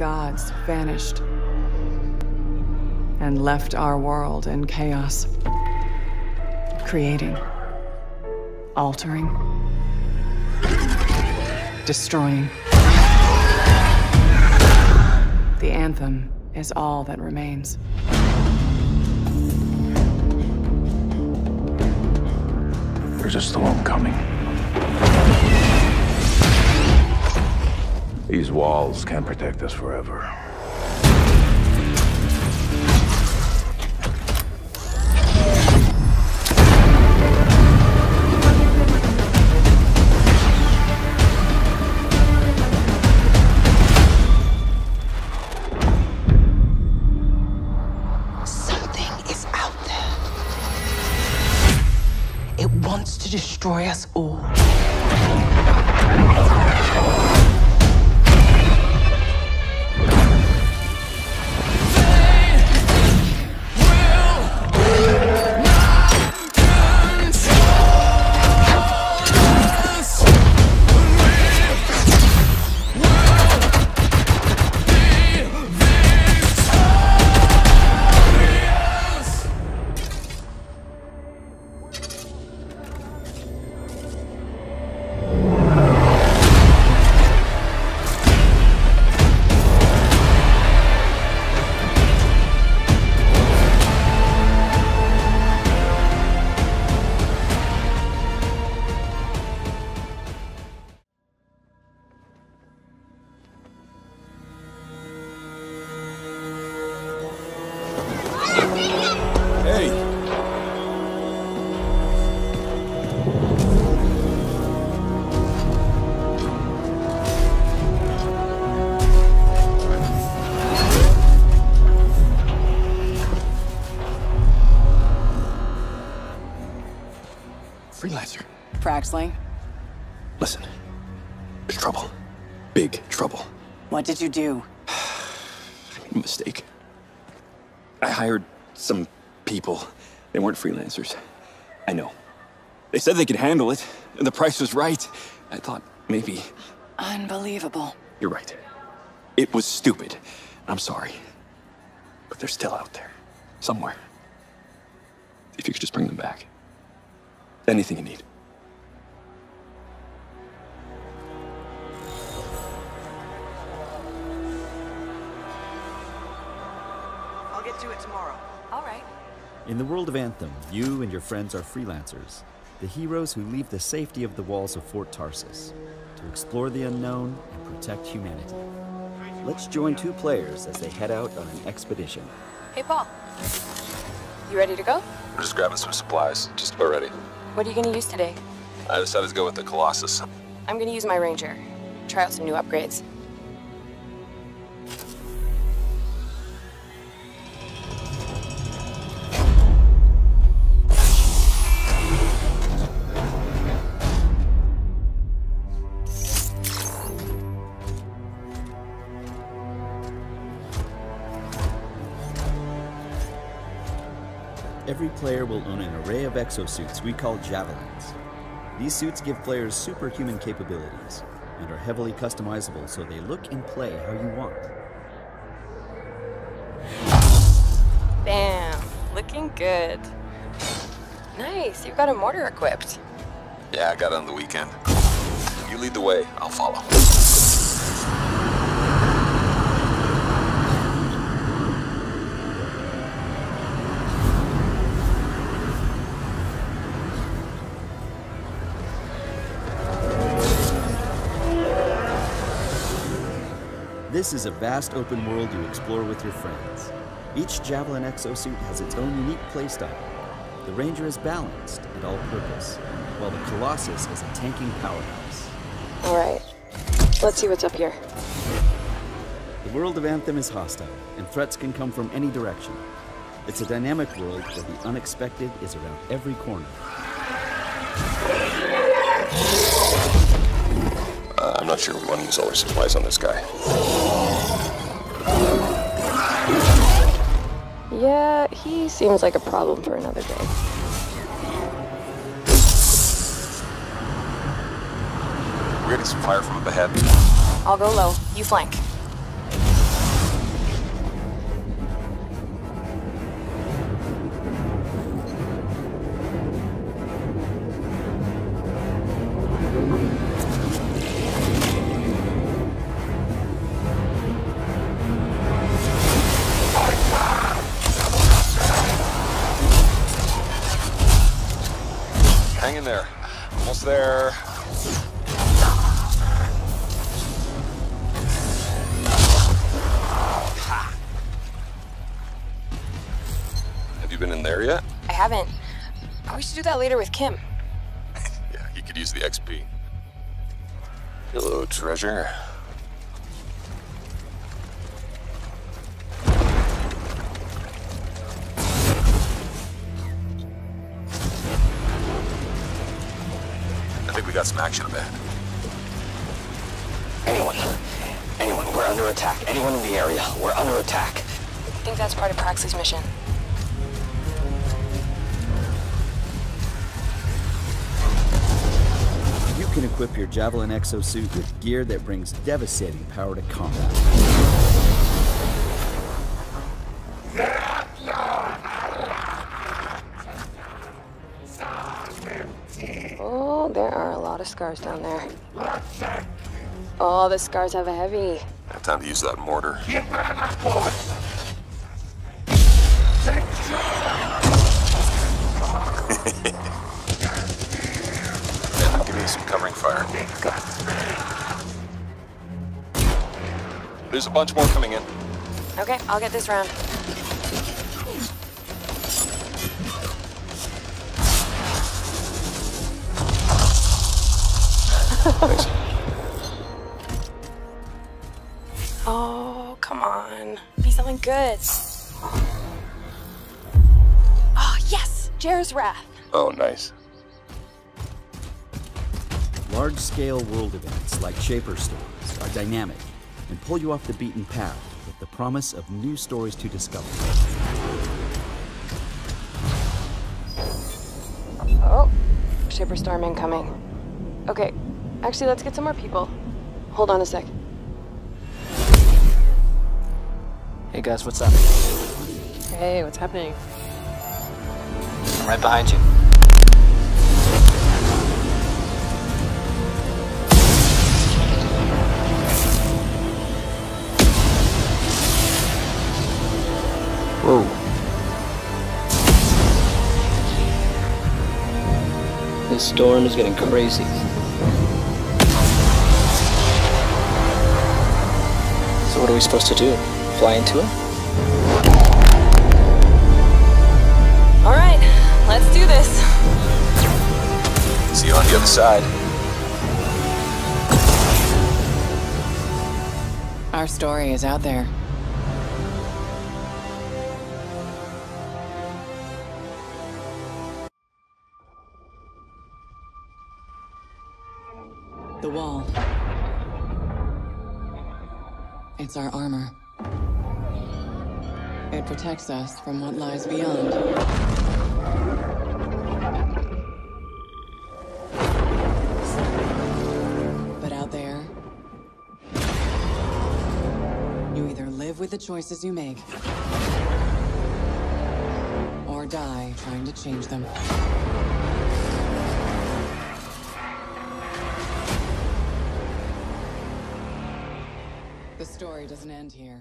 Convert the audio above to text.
gods vanished and left our world in chaos. Creating, altering, destroying. The anthem is all that remains. There's a storm coming. These walls can't protect us forever. Something is out there. It wants to destroy us all. Fraxley, Listen. There's trouble. Big trouble. what did you do? I made a mistake. I hired some people. They weren't freelancers. I know. They said they could handle it, and the price was right. I thought maybe. Unbelievable. You're right. It was stupid. I'm sorry. But they're still out there. Somewhere. If you could just bring them back. Anything you need. Get to it tomorrow. All right. In the world of Anthem, you and your friends are freelancers, the heroes who leave the safety of the walls of Fort Tarsis to explore the unknown and protect humanity. Let's join two players as they head out on an expedition. Hey, Paul. You ready to go? We're just grabbing some supplies, just about ready. What are you going to use today? I decided to go with the Colossus. I'm going to use my Ranger. Try out some new upgrades. Every player will own an array of exosuits we call Javelins. These suits give players superhuman capabilities and are heavily customizable so they look and play how you want. Bam. Looking good. Nice. You've got a mortar equipped. Yeah, I got it on the weekend. You lead the way, I'll follow. This is a vast open world you explore with your friends. Each Javelin exosuit has its own unique playstyle. The Ranger is balanced and all-purpose, while the Colossus is a tanking powerhouse. All right. Let's see what's up here. The world of Anthem is hostile, and threats can come from any direction. It's a dynamic world where the unexpected is around every corner. Uh, I'm not sure we want to use all our supplies on this guy. Yeah, he seems like a problem for another day. We're getting some fire from up ahead. I'll go low. You flank. There. Have you been in there yet? I haven't. We should do that later with Kim. Yeah, he could use the XP. Hello, treasure. Got some action up ahead. Anyone. Anyone, we're under attack. Anyone in the area, we're under attack. I think that's part of Praxis' mission. You can equip your Javelin exosuit with gear that brings devastating power to combat. Lot of scars down there. Oh, the scars have a heavy. Have time to use that mortar. Yeah, give me some covering fire. There's a bunch more coming in. Okay, I'll get this round. Thanks. Oh, come on. Be something good. Oh, yes! Jer's Wrath. Oh, nice. Large scale world events like Shaper Storms are dynamic and pull you off the beaten path with the promise of new stories to discover. Oh, Shaper Storm incoming. Okay, actually, let's get some more people. Hold on a sec. Hey guys, what's up? Hey, what's happening? I'm right behind you. Whoa. This storm is getting crazy. What are we supposed to do? Fly into it? All right, let's do this. See you on the other side. Our story is out there. The wall. It's our armor. It protects us from what lies beyond. But out there, you either live with the choices you make, or die trying to change them. The story doesn't end here.